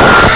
you